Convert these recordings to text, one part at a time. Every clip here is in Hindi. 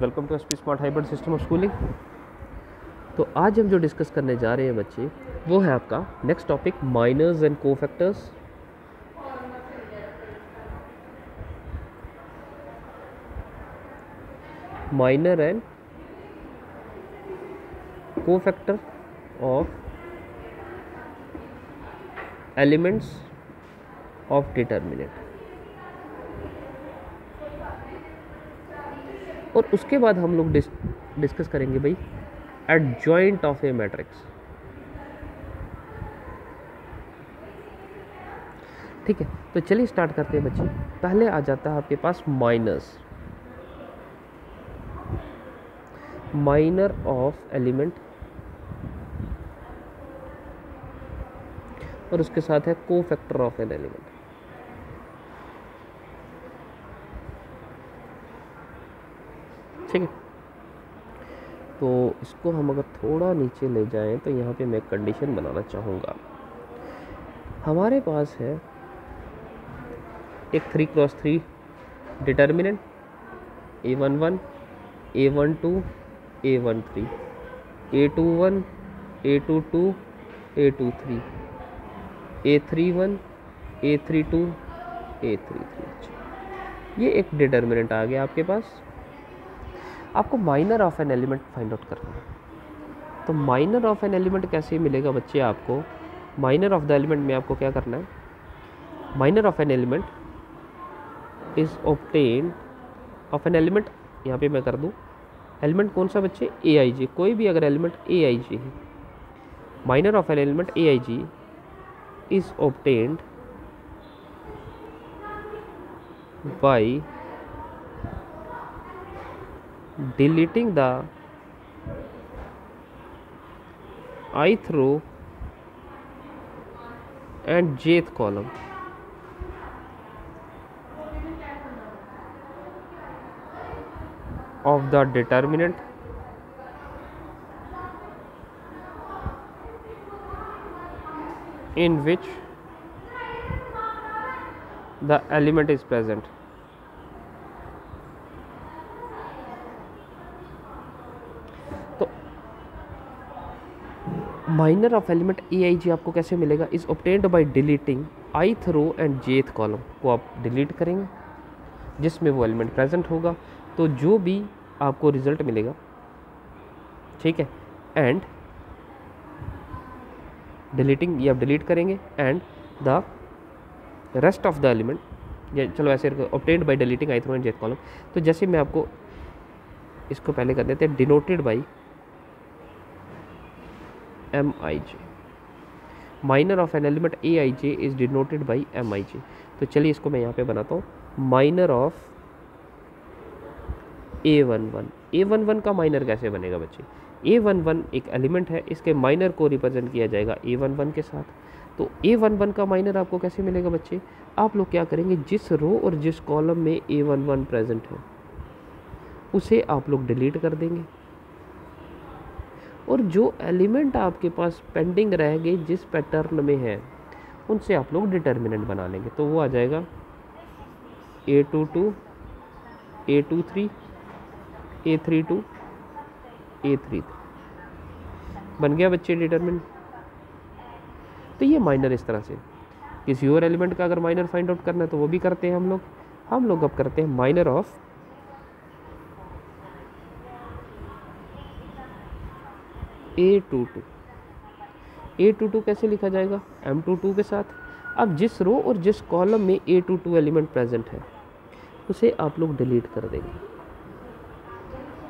Welcome to S P smart hybrid system of schooling तो आज हम जो डिस्कस करने जा रहे हैं बच्चे, वो है आपका next topic minors and cofactors minor and cofactor of elements of determinant और उसके बाद हम लोग डिस, डिस्कस करेंगे भाई एडजॉइंट ऑफ़ ए मैट्रिक्स ठीक है तो चलिए स्टार्ट करते हैं बच्चे। पहले आ जाता है आपके पास माइनस माइनर ऑफ़ एलिमेंट और उसके साथ है को फैक्टर ऑफ़ एन एलिमेंट ठीक है। तो इसको हम अगर थोड़ा नीचे ले जाएँ तो यहाँ पे मैं कंडीशन बनाना चाहूँगा। हमारे पास है एक three cross three determinant A one one A one two A one three A two one A two two A two three A three one A three two A three three ये एक डिटर्मिनेंट आ गया आपके पास। आपको minor of an element find out करना है। तो माइनर ऑफ़ एन एलिमेंट कैसे मिलेगा बच्चे आपको? माइनर ऑफ़ द एलिमेंट में आपको क्या करना है? Minor of an element is obtain of an element यहाँ पे मैं कर दूँ। एलिमेंट कौन सा बच्चे? ए आई जी कोई भी अगर एलिमेंट ए आई जी है minor of an element A I J is obtained by deleting the ith row and jth column. Of the determinant in which the element is present minor of element A I J आपको कैसे मिलेगा is obtained by deleting ith row and jth column को आप डिलीट करेंगे, जिसमें वो एलिमेंट प्रेजेंट होगा। तो जो भी आपको रिज़ल्ट मिलेगा, ठीक है? एंड डिलीटिंग ये आप डिलीट करेंगे। And the rest of the element चलो ऐसे obtained by deleting ith row and jth column तो जैसे मैं आपको इसको पहले कर देते हैं denoted by M I J minor of an element A I J is denoted by M I J तो चलिए इसको मैं यहाँ पे बनाता हूँ। Minor of A one one A one one का माइनर कैसे बनेगा बच्चे? ए वन वन एक एलिमेंट है, इसके माइनर को रिप्रेजेंट किया जाएगा ए वन वन के साथ। तो ए वन वन का माइनर आपको कैसे मिलेगा बच्चे? आप लोग क्या करेंगे, जिस रो और जिस कॉलम में ए वन वन प्रेजेंट है, उसे आप लोग डिलीट कर देंगे। और जो एलिमेंट आपके पास पेंडिंग रह गए जिस पैटर्न में है, उनसे आप लोग डिटर्मिनेंट बना लेंगे। तो वो आ जाएगा A two two A two three A three two A three बन गया बच्चे डिटर्मिनेंट। तो ये माइनर इस तरह से। किसी और एलिमेंट का अगर माइनर फाइंड आउट करना है तो वो भी करते हैं हम लोग। हम लोग अब करते हैं minor of A two two A two two कैसे लिखा जाएगा? एम टू टू के साथ। अब जिस रो और जिस कॉलम में A two two element present है, उसे आप लोग डिलीट कर देंगे।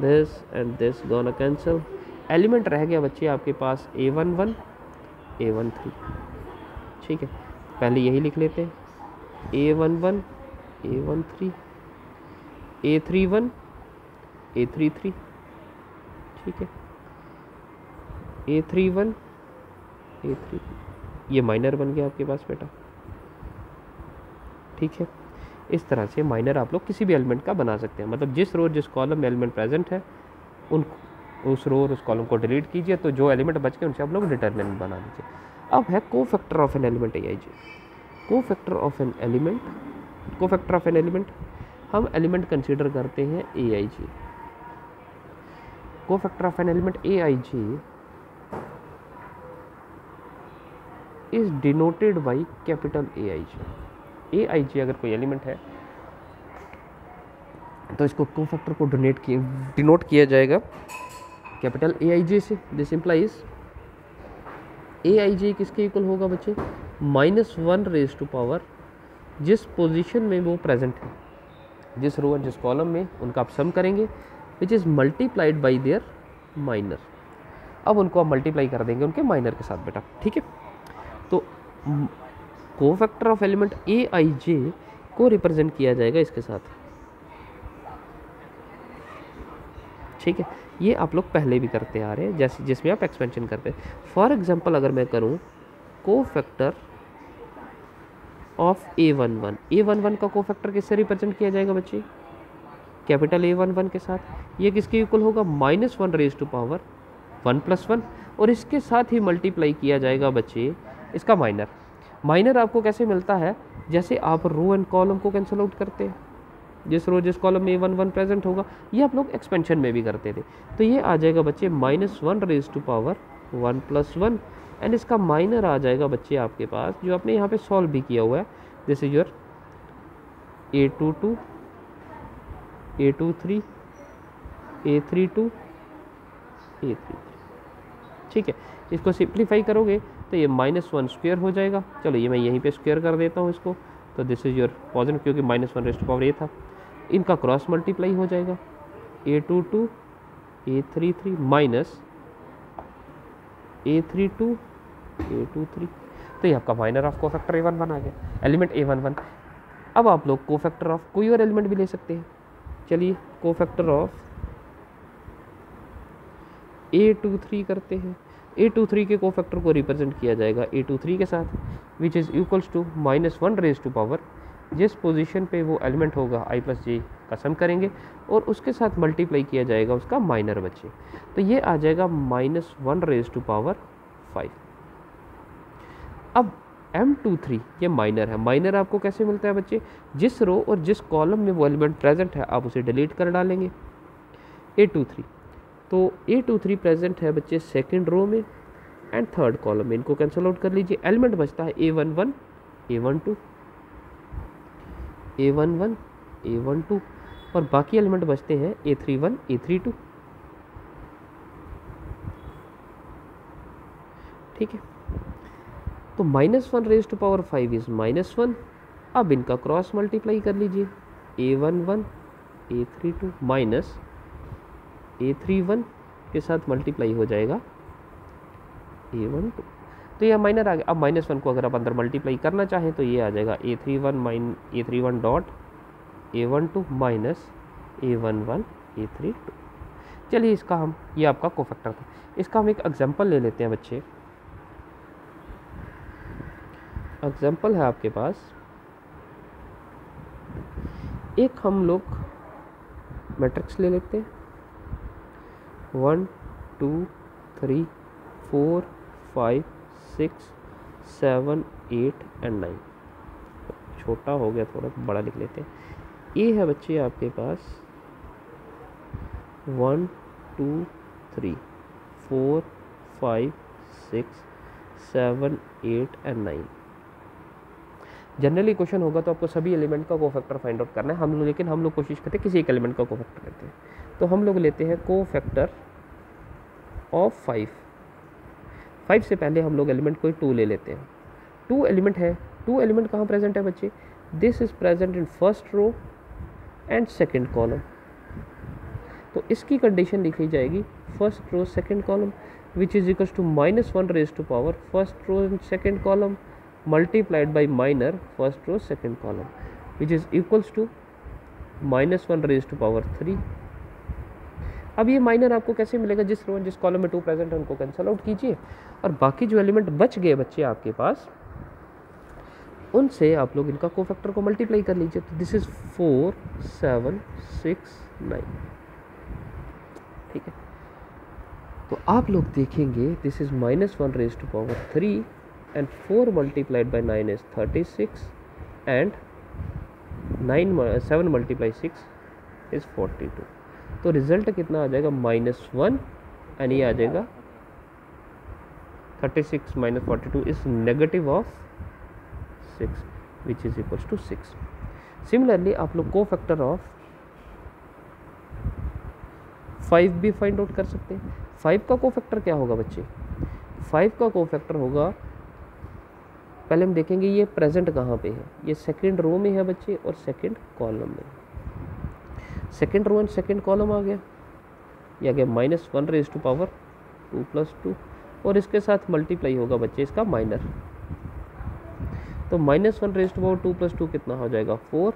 This and this gonna cancel element रह गया बच्चे आपके पास A one one A one three ठीक है, पहले यही लिख लेते हैं। A one one A one three A three one A three three ठीक है। A three one A three ये माइनर बन गया आपके पास बेटा। ठीक है? इस तरह से माइनर आप लोग किसी भी एलिमेंट का बना सकते हैं। मतलब जिस रो जिस कॉलम में एलिमेंट प्रेजेंट है, उन उस रो और उस कॉलम को डिलीट कीजिए तो जो एलिमेंट बच गए, उनसे आप लोग डिटर्मिनेंट बना लीजिए अब है cofactor of an element A I J cofactor of an element cofactor of an element हम एलिमेंट कंसिडर करते हैं a I ji co-factor of an element aij is denoted by capital aij aij अगर कोई एलिमेंट है तो इसको कोफैक्टर को डोनेट किए, डिनोट किया जाएगा? कैपिटल ए आई जी से। दिस इम्प्लाइज ए आई जे किसके इक्वल होगा बच्चे? Minus one raise to power जिस पोजीशन में वो प्रेजेंट है। जिस रो एंड जिस कॉलम में उनका आप सम करेंगे which is multiplied by their minor अब उनको आप मल्टीप्लाई कर देंगे उनके माइनर के साथ, बेटा। ठीक है? तो को factor of element A I J को रिप्रेजेंट किया जाएगा इसके साथ। ठीक है? ये आप लोग पहले भी करते आ रहे हैं, जैसे, जिसमें आप एक्सपेंशन करते हैं। फॉर एग्जांपल अगर मैं करूँ cofactor of A one one A one one का को फैक्टर किससे रिप्रेजेंट किया जाएगा बच्चे? कैपिटल ए वन वन के साथ। ये किसके इक्वल होगा? Minus one raise to power one plus one और इसके साथ ही मल्टीप्लाई किया जाएगा बच्चे इसका माइनर माइनर आपको कैसे मिलता है? जैसे आप रो एंड कॉलम को कैंसिल आउट करते हैं। जिस रो जिस कॉलम में वन वन प्रेजेंट होगा, ये आप लोग एक्सपेंशन में भी करते थे। तो ये आ जाएगा बच्चे minus one raise to power one plus one and इसका माइनर आ जाएगा बच्चे आपके पास, जो आपने यहाँ पे सॉल्व भी किया हुआ है। Is your A two two A two three A three two A three ठीक है, इसको सिंप्लीफाई करोगे तो ये माइनस वन स्क्वेयर हो जाएगा। चलो ये मैं यहीं पे स्क्वेयर कर देता हूँ इसको। तो दिस इज़ योर पॉजिटिव क्योंकि minus one rest power A था। इनका क्रॉस मल्टीप्लाई हो जाएगा। A two two A three three minus A three two A two three तो ये आपका minor of cofactor A one one आ गया। एलिमेंट ए वन वन अब आप लोग को फैक्टर ऑफ़ कोई और एलिमेंट भी ले सकते हैं। चलिए cofactor of A two three करते हैं। ए टू थ्री के कोफैक्टर को रिप्रेजेंट किया जाएगा ए टू थ्री के साथ which is equals to minus one raise to power जिस पोजीशन पे वो एलिमेंट होगा आई प्लस जे का सम करेंगे, और उसके साथ मल्टीप्लाई किया जाएगा उसका माइनर बच्चे तो ये आ जाएगा minus one raise to power five अब एम टू थ्री ये माइनर है। माइनर आपको कैसे मिलता है बच्चे? जिस रो और जिस कॉलम में वो एलिमेंट प्रेजेंट है, आप उसे डिलीट कर डालेंगे। ए टू थ्री तो ए टू थ्री प्रेजेंट है बच्चे सेकेंड रो में एंड थर्ड कॉलम में। इनको कैंसिल आउट कर लीजिए। एलिमेंट बचता है A one one A one two A one one A one two और बाकी एलिमेंट बचते हैं A three one A three two ठीक है? तो minus one raise to power five is minus one अब इनका क्रॉस मल्टीप्लाई कर लीजिए। A one one A three two minus A three one के साथ मल्टीप्लाई हो जाएगा ए वन टू तो यह माइनर आ गया। अब माइनस वन को अगर आप अंदर मल्टीप्लाई करना चाहें तो ये आ जाएगा A three one minus A three one dot A one two minus A one one A three two चलिए इसका हम, ये आपका कोफैक्टर था। इसका हम एक एग्जांपल ले लेते हैं बच्चे। एग्जांपल है आपके पास। एक हम लोग मैट्रिक्स ले लेते हैं। One, two, three, four, five, six, seven, eight and nine. छोटा हो गया थोड़ा, बड़ा लिख लेते हैं। ये है बच्चे आपके पास। One, two, three, four, five, six, seven, eight and nine. Generally question होगा तो आपको सभी एलिमेंट का को फैक्टर फाइंड आउट करना है। हम लोग, लेकिन हम लोग कोशिश करते हैं किसी एक एलिमेंट का को फैक्टर लेते हैं। तो हम लोग लेते हैं कोफैक्टर। ऑफ़ फाइव फाइव से पहले हम लोग एलिमेंट कोई टू ले लेते हैं। टू एलिमेंट है। टू एलिमेंट कहाँ प्रेजेंट है बच्चे? This is present in first row and second column तो इसकी कंडीशन लिखी जाएगी first row second column which is equals to minus one raise to power first row and second column multiplied by minor first row second column which is equals to minus one raise to power three अब ये माइनर आपको कैसे मिलेगा? जिस रो जिस कॉलम में टू प्रेजेंट है, उनको कैंसल आउट कीजिए। और बाकी जो एलिमेंट बच गए बच्चे आपके पास, उनसे आप लोग इनका कोफैक्टर को मल्टीप्लाई कर लीजिए। तो this is four seven six nine ठीक है? तो आप लोग देखेंगे this is minus one raise to power three and four multiplied by nine is thirty six and nine seven multiply six is forty two तो रिज़ल्ट कितना आ जाएगा? माइनस वन एंड ये आ जाएगा thirty six minus forty two is negative of six which is equal to six similarly आप लोग को फैक्टर ऑफ़ फाइव भी फाइंड आउट कर सकते हैं। फाइव का को फैक्टर क्या होगा बच्चे? फाइव का को फैक्टर होगा, पहले हम देखेंगे ये प्रेजेंट कहाँ पे है? ये सेकंड रो में है बच्चे और सेकंड कॉलम में। Second row and second column आ गया। ये आ गया minus one raise to power two plus two और इसके साथ मल्टीप्लाई होगा बच्चे, इसका माइनर तो minus one raise to power two plus two कितना हो जाएगा? फोर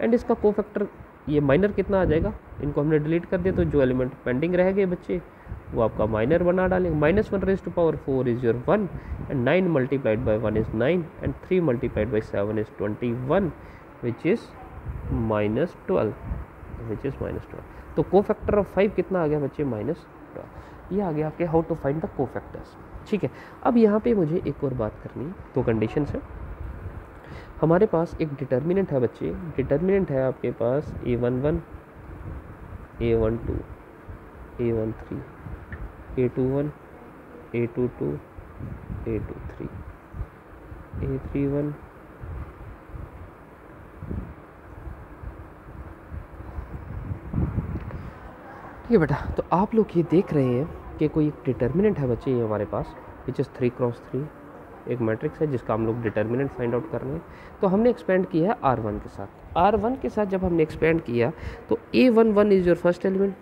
एंड इसका को फैक्टर ये माइनर कितना आ जाएगा? इनको हमने डिलीट कर दिया तो जो एलिमेंट पेंडिंग रह गए बच्चे, वो आपका माइनर बना डालेंगे। Minus one raise to power four is your one and nine multiplied by one is nine and three multiplied by seven is twenty one which is minus twelve which is minus twelve तो को फैक्टर ऑफ़ फाइव कितना आ गया बच्चे? माइनस ट्वेल्व ये आ गया आपके how to find the cofactors ठीक है? अब यहाँ पे मुझे एक और बात करनी है। दो कंडीशन है। हमारे पास एक डिटर्मिनेंट है बच्चे। डिटर्मिनेंट है आपके पास A one one A one two A one three A two one A two two A two three A three one ठीक है बेटा तो आप लोग ये देख रहे हैं कि कोई एक डिटर्मिनेंट है बच्चे ये हमारे पास which is three cross three एक मैट्रिक्स है जिसका हम लोग डिटर्मिनेंट फाइंड आउट कर रहे हैं। तो हमने एक्सपेंड किया है आर वन के साथ। आर वन के साथ जब हमने एक्सपेंड किया तो A one one is your first element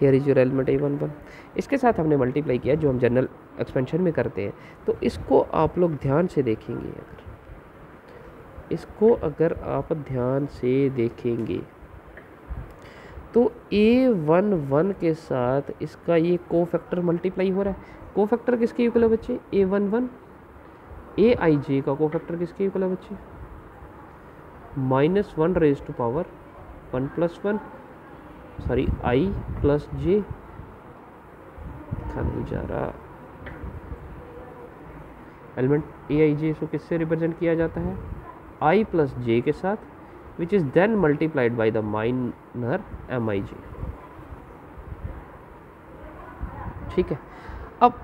here is your element A one one इसके साथ हमने मल्टीप्लाई किया जो हम जनरल एक्सपेंशन में करते हैं। तो इसको आप लोग ध्यान से देखेंगे अगर। इसको अगर आप ध्यान से देखेंगे तो ए वन वन के साथ इसका ये को फैक्टर मल्टीप्लाई हो रहा है। को फैक्टर किसके इक्वल है बच्चे? ए वन वन ए आई जे का को फैक्टर किसके इक्वल है बच्चे? Minus one raise to power one plus one. Sorry I plus J नहीं जा रहा। एलिमेंट ए आई जे इसको किससे रिप्रेजेंट किया जाता है? आई प्लस जे के साथ which is then multiplied by the minor M I J ठीक है? अब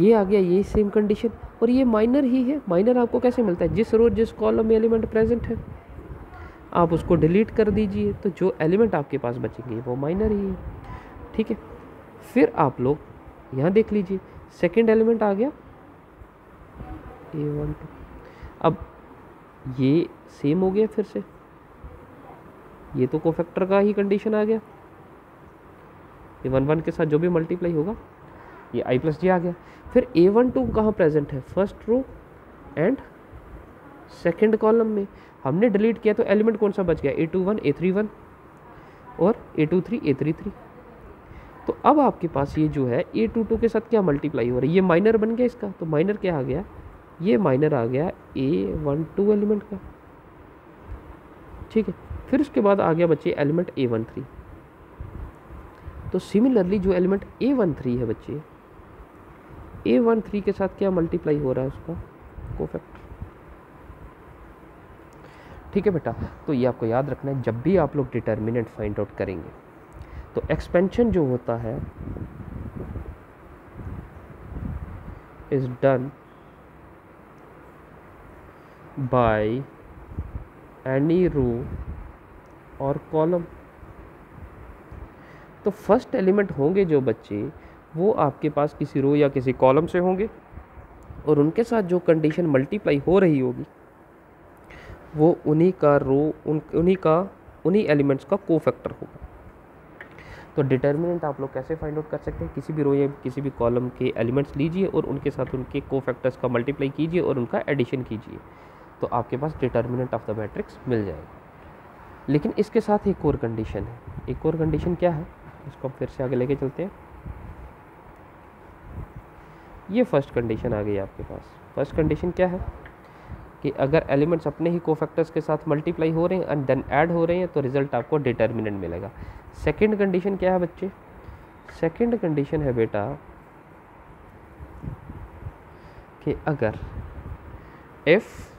ये आ गया, ये सेम कंडीशन और ये माइनर ही है। माइनर आपको कैसे मिलता है? जिस रोज जिस कॉलम में एलिमेंट प्रेजेंट है, आप उसको डिलीट कर दीजिए। तो जो एलिमेंट आपके पास बचेंगे, वो माइनर ही है। ठीक है? फिर आप लोग यहाँ देख लीजिए। सेकेंड एलिमेंट आ गया। ए वन टू अब ये सेम हो गया फिर से। ये तो कोफैक्टर का ही कंडीशन आ गया। ये वन वन के साथ जो भी मल्टीप्लाई होगा, ये आई प्लस जी आ गया। फिर ए वन टू कहाँ प्रेजेंट है? First row and second column में। हमने डिलीट किया तो एलिमेंट कौन सा बच गया? A two one A three one और A two three A three three तो अब आपके पास ये जो है ए टू टू के साथ क्या मल्टीप्लाई हो रहा है? ये माइनर बन गया इसका। तो माइनर क्या आ गया? ये माइनर आ गया ए वन टू एलिमेंट का। ठीक है? फिर उसके बाद आ गया बच्चे एलिमेंट ए वन थ्री तो सिमिलरली जो एलिमेंट ए वन थ्री है बच्चे ए वन थ्री के साथ क्या मल्टीप्लाई हो रहा है उसका? कोफैक्टर ठीक है बेटा तो ये आपको याद रखना है, जब भी आप लोग डिटर्मिनेंट फाइंड आउट करेंगे तो एक्सपेंशन जो होता है is done by any row और कॉलम। तो फ़र्स्ट एलिमेंट होंगे जो बच्चे, वो आपके पास किसी रो या किसी कॉलम से होंगे और उनके साथ जो कंडीशन मल्टीप्लाई हो रही होगी, वो उन्हीं का रो, उन, उन्हीं का, उन्हीं एलिमेंट्स का को फैक्टर होगा। तो डिटर्मिनेंट आप लोग कैसे फाइंड आउट कर सकते हैं? किसी भी रो या किसी भी कॉलम के एलिमेंट्स लीजिए और उनके साथ उनके को फैक्टर्स का मल्टीप्लाई कीजिए और उनका एडिशन कीजिए। तो आपके पास डिटर्मिनेंट ऑफ़ द मैट्रिक्स मिल जाएगा। लेकिन इसके साथ एक और कंडीशन है। एक और कंडीशन क्या है? इसको फिर से आगे लेके चलते हैं। ये फ़र्स्ट कंडीशन आ गई आपके पास। फ़र्स्ट कंडीशन क्या है? कि अगर एलिमेंट्स अपने ही कोफैक्टर्स के साथ मल्टीप्लाई हो रहे हैं एंड देन ऐड हो रहे हैं तो रिज़ल्ट आपको डिटर्मिनेंट मिलेगा। सेकंड कंडीशन क्या है बच्चे? सेकंड कंडीशन है बेटा कि अगर एफ़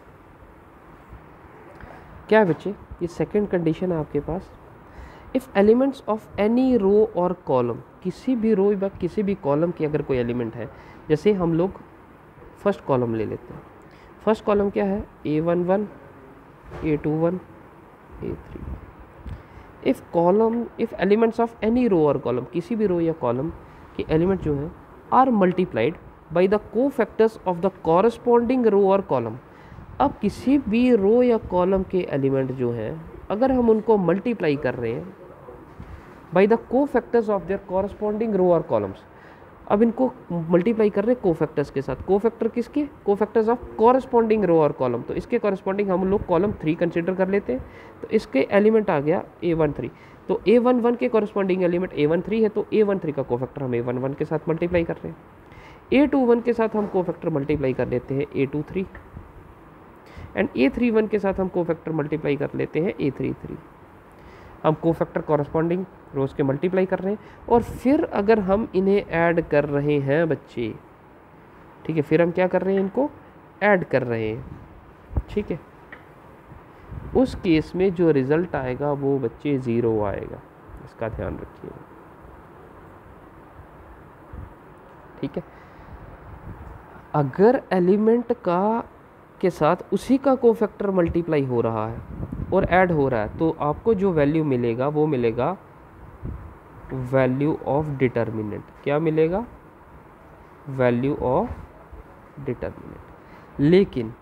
क्या है बच्चे? ये सेकंड कंडीशन है आपके पास। If elements of any row और कॉलम किसी भी रो या किसी भी कॉलम की अगर कोई एलिमेंट है, जैसे हम लोग फ़र्स्ट कॉलम ले लेते हैं। फ़र्स्ट कॉलम क्या है? A one one A two one A three if column if elements of any row और कॉलम किसी भी रो या कॉलम के एलिमेंट जो हैं are multiplied by the cofactors of the corresponding row और कॉलम अब किसी भी रो या कॉलम के एलिमेंट जो हैं, अगर हम उनको मल्टीप्लाई कर रहे हैं by the cofactors of their corresponding row और कॉलम्स अब इनको मल्टीप्लाई कर रहे हैं को फैक्टर्स के साथ। को फैक्टर किसके? को फैक्टर्स ऑफ़ कॉरस्पॉन्डिंग रो और कॉलम तो इसके कॉरस्पॉन्डिंग हम लोग कॉलम थ्री कंसिडर कर लेते हैं। तो इसके एलिमेंट आ गया ए वन थ्री तो ए वन वन के corresponding element A one three है तो ए वन थ्री का को फैक्टर हम ए वन वन के साथ मल्टीप्लाई कर रहे हैं। ए टू वन के साथ हम को फैक्टर मल्टीप्लाई कर लेते हैं A two three and A three one के साथ हम को फैक्टर मल्टीप्लाई कर लेते हैं ए थ्री थ्री हम को फैक्टर कॉरस्पॉन्डिंग रोज़ के मल्टीप्लाई कर रहे हैं, और फिर अगर हम इन्हें ऐड कर रहे हैं बच्चे, ठीक है, फिर हम क्या कर रहे हैं इनको? ऐड कर रहे हैं, ठीक है। उस केस में जो रिज़ल्ट आएगा, वो बच्चे ज़ीरो आएगा, इसका ध्यान रखिए ठीक है? अगर एलिमेंट का के साथ उसी का को फैक्टर मल्टीप्लाई हो रहा है और ऐड हो रहा है तो आपको जो वैल्यू मिलेगा, वो मिलेगा वैल्यू ऑफ़ डिटर्मिनेंट क्या मिलेगा? वैल्यू ऑफ़ डिटर्मिनेंट लेकिन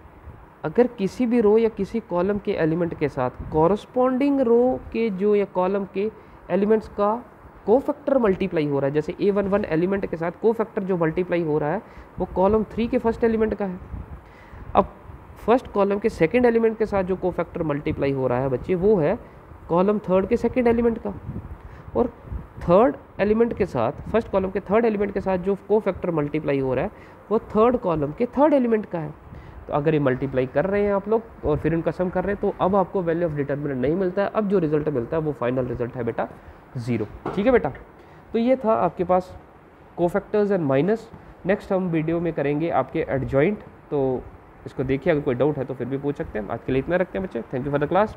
अगर किसी भी रो या किसी कॉलम के एलिमेंट के साथ कॉरस्पॉन्डिंग रो के जो या कॉलम के एलिमेंट्स का को फैक्टर मल्टीप्लाई हो रहा है, जैसे ए वन वन एलिमेंट के साथ को फैक्टर जो मल्टीप्लाई हो रहा है, वो कॉलम थ्री के फ़र्स्ट एलिमेंट का है। अब फ़र्स्ट कॉलम के सेकंड एलिमेंट के साथ जो को फैक्टर मल्टीप्लाई हो रहा है बच्चे, वो है कॉलम थर्ड के सेकंड एलिमेंट का। और थर्ड एलिमेंट के साथ, फ़र्स्ट कॉलम के थर्ड एलिमेंट के साथ जो को फैक्टर मल्टीप्लाई हो रहा है, वो थर्ड कॉलम के थर्ड एलिमेंट का है। तो अगर ये मल्टीप्लाई कर रहे हैं आप लोग और फिर इनका सम कर रहे हैं तो अब आपको वैल्यू ऑफ़ डिटर्मिनेंट नहीं मिलता है। अब जो रिज़ल्ट मिलता है, वो फाइनल रिज़ल्ट है बेटा ज़ीरो ठीक है बेटा? तो ये था आपके पास कोफैक्टर्स एंड माइनस नेक्स्ट हम वीडियो में करेंगे आपके एडजॉइंट तो इसको देखिए, अगर कोई डाउट है तो फिर भी पूछ सकते हैं। आज के लिए इतना रखते हैं बच्चे। Thank you for the class